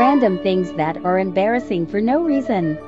random things that are embarrassing for no reason.